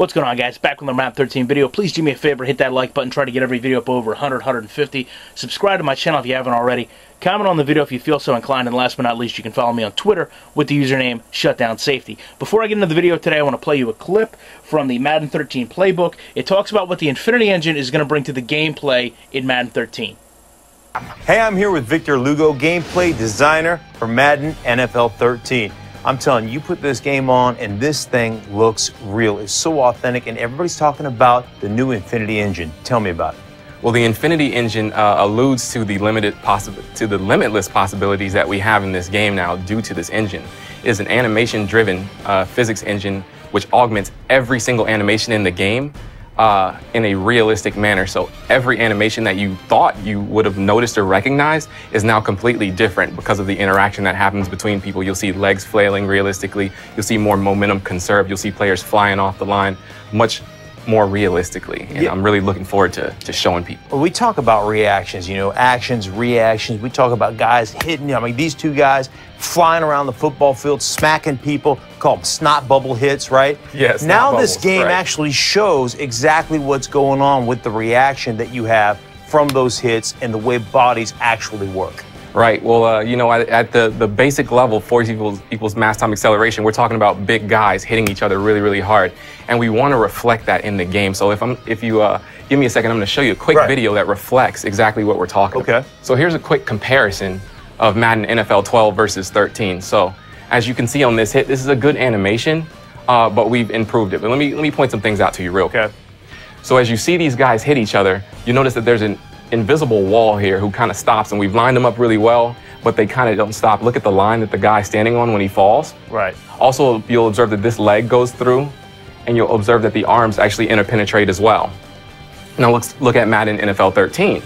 What's going on guys? Back with the Madden 13 video. Please do me a favor, hit that like button, try to get every video up over 100, 150. Subscribe to my channel if you haven't already. Comment on the video if you feel so inclined, and last but not least, you can follow me on Twitter with the username Shutdown Safety. Before I get into the video today, I want to play you a clip from the Madden 13 playbook. It talks about what the Infinity Engine is going to bring to the gameplay in Madden 13. Hey, I'm here with Victor Lugo, gameplay designer for Madden NFL 13. I'm telling you, you put this game on and this thing looks real. It's so authentic, and everybody's talking about the new Infinity Engine. Tell me about it. Well, the Infinity Engine uh, alludes to the limited possi- to the limitless possibilities that we have in this game now due to this engine. It is an animation-driven uh, physics engine which augments every single animation in the game uh, in a realistic manner. So every animation that you thought you would have noticed or recognized is now completely different because of the interaction that happens between people. You'll see legs flailing realistically. You'll see more momentum conserved. You'll see players flying off the line much more realistically. And yeah. I'm really looking forward to, to showing people. Well, we talk about reactions, you know, actions, reactions. We talk about guys hitting, I mean, these two guys flying around the football field, smacking people, call them snot bubble hits, right? Yes. now bubbles, this game right. actually shows exactly what's going on with the reaction that you have from those hits and the way bodies actually work. Right. Well, uh, you know, at, at, the, the basic level, force equals, equals mass time acceleration, we're talking about big guys hitting each other really, really hard. And we want to reflect that in the game. So if, I'm, if you uh, give me a second, I'm going to show you a quick right. video that reflects exactly what we're talking okay. about. So here's a quick comparison of Madden NFL 12 versus 13. So as you can see on this hit, this is a good animation, uh, but we've improved it. But let me, let me point some things out to you real quick. Okay. So as you see these guys hit each other, you notice that there's an invisible wall here who kind of stops, and we've lined them up really well, but they kind of don't stop. Look at the line that the guy's standing on when he falls. Right. Also, you'll observe that this leg goes through, and you'll observe that the arms actually interpenetrate as well. Now let's look at Madden NFL 13.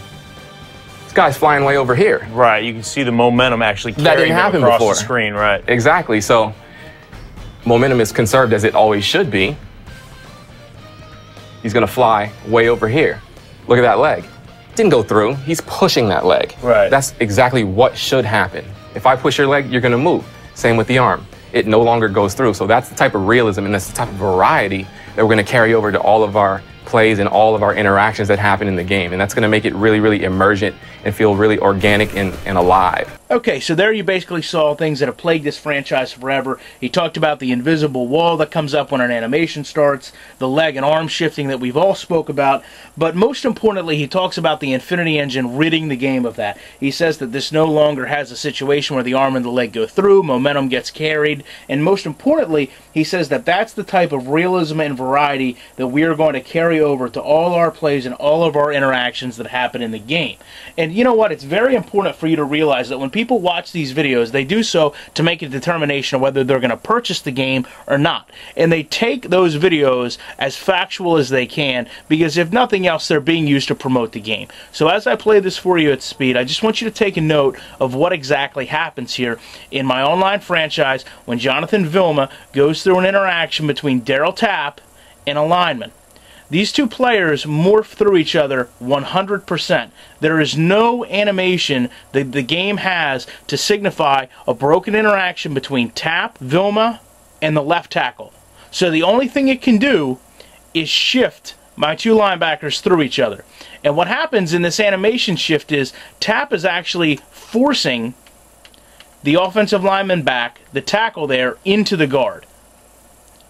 This guy's flying way over here. Right. You can see the momentum actually that didn't happen across before. the screen. Right. Exactly. So momentum is conserved as it always should be. He's going to fly way over here. Look at that leg didn't go through. He's pushing that leg. Right. That's exactly what should happen. If I push your leg, you're going to move. Same with the arm. It no longer goes through. So that's the type of realism and that's the type of variety that we're going to carry over to all of our plays and all of our interactions that happen in the game. And that's going to make it really, really emergent and feel really organic and, and alive. Okay, so there you basically saw things that have plagued this franchise forever. He talked about the invisible wall that comes up when an animation starts, the leg and arm shifting that we've all spoke about, but most importantly, he talks about the Infinity Engine ridding the game of that. He says that this no longer has a situation where the arm and the leg go through, momentum gets carried, and most importantly, he says that that's the type of realism and variety that we are going to carry over to all our plays and all of our interactions that happen in the game. And you know what? It's very important for you to realize that when people watch these videos, they do so to make a determination of whether they're going to purchase the game or not. And they take those videos as factual as they can because if nothing else, they're being used to promote the game. So as I play this for you at speed, I just want you to take a note of what exactly happens here in my online franchise when Jonathan Vilma goes through an interaction between Darryl Tapp and a lineman. These two players morph through each other 100%. There is no animation that the game has to signify a broken interaction between Tapp, Vilma, and the left tackle. So the only thing it can do is shift my two linebackers through each other. And what happens in this animation shift is Tapp is actually forcing the offensive lineman back, the tackle there, into the guard.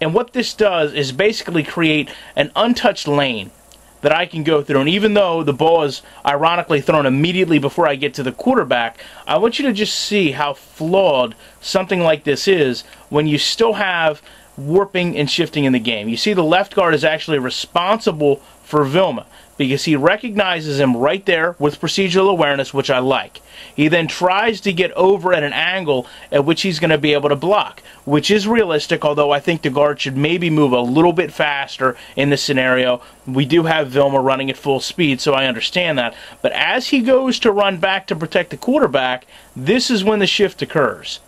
And what this does is basically create an untouched lane that I can go through. And even though the ball is ironically thrown immediately before I get to the quarterback, I want you to just see how flawed something like this is when you still have warping and shifting in the game. You see the left guard is actually responsible for Vilma because he recognizes him right there with procedural awareness, which I like. He then tries to get over at an angle at which he's going to be able to block, which is realistic, although I think the guard should maybe move a little bit faster in this scenario. We do have Vilma running at full speed, so I understand that. But as he goes to run back to protect the quarterback, this is when the shift occurs.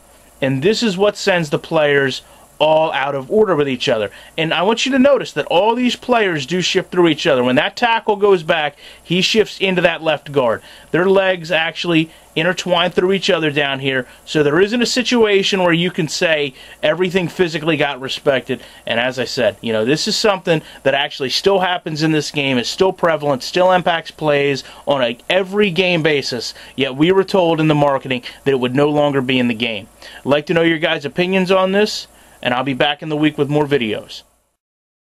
And this is what sends the players all out of order with each other. And I want you to notice that all these players do shift through each other. When that tackle goes back, he shifts into that left guard. Their legs actually intertwine through each other down here. So there isn't a situation where you can say everything physically got respected. And as I said, you know, this is something that actually still happens in this game, It's still prevalent, still impacts plays on a every game basis. Yet we were told in the marketing that it would no longer be in the game. I'd like to know your guys' opinions on this and I'll be back in the week with more videos.